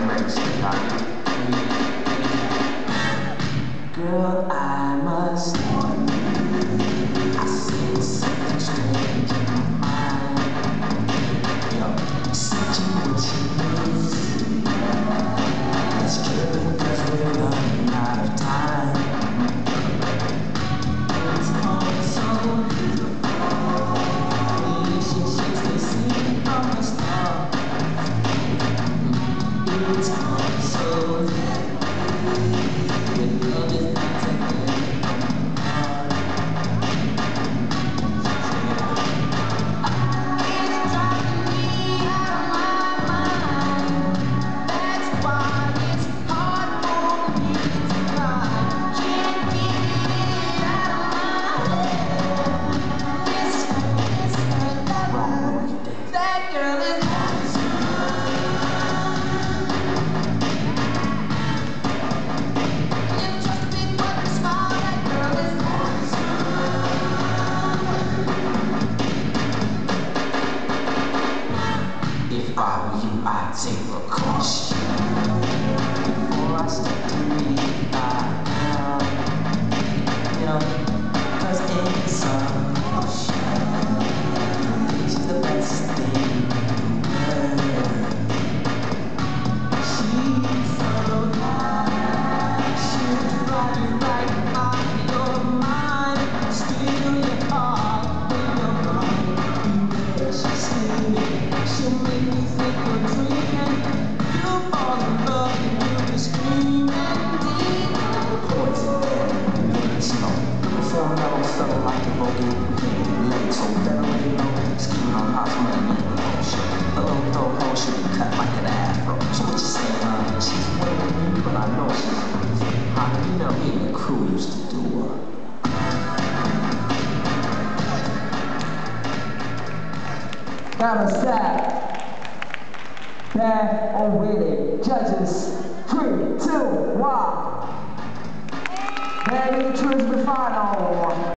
comments tonight. Girl, I must not a sack. Bad or winning. Judges, three, two, one. Man, you choose the final.